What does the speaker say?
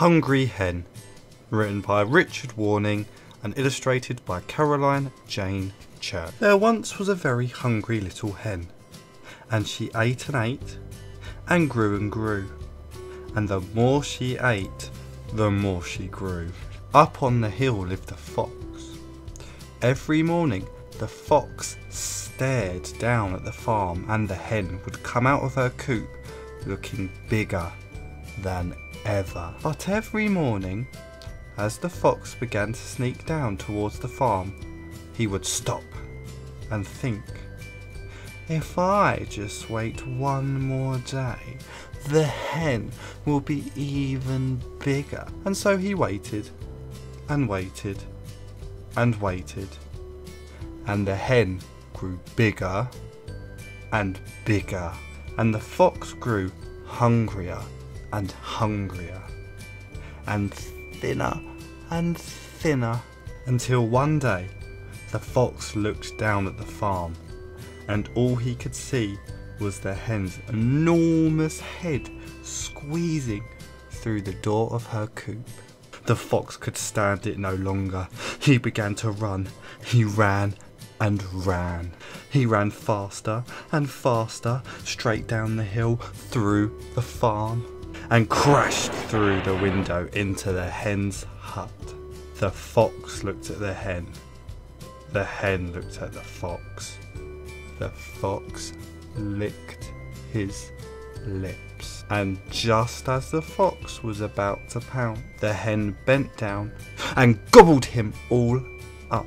Hungry Hen, written by Richard Warning and illustrated by Caroline Jane Church. There once was a very hungry little hen, and she ate and ate, and grew and grew, and the more she ate, the more she grew. Up on the hill lived a fox. Every morning, the fox stared down at the farm, and the hen would come out of her coop looking bigger than ever. But every morning, as the fox began to sneak down towards the farm, he would stop and think. If I just wait one more day, the hen will be even bigger. And so he waited and waited and waited. And the hen grew bigger and bigger. And the fox grew hungrier and hungrier. And thinner and thinner. Until one day the fox looked down at the farm and all he could see was the hen's enormous head squeezing through the door of her coop. The fox could stand it no longer. He began to run. He ran and ran. He ran faster and faster straight down the hill through the farm and crashed through the window into the hen's hut. The fox looked at the hen. The hen looked at the fox. The fox licked his lips. And just as the fox was about to pounce, the hen bent down and gobbled him all up.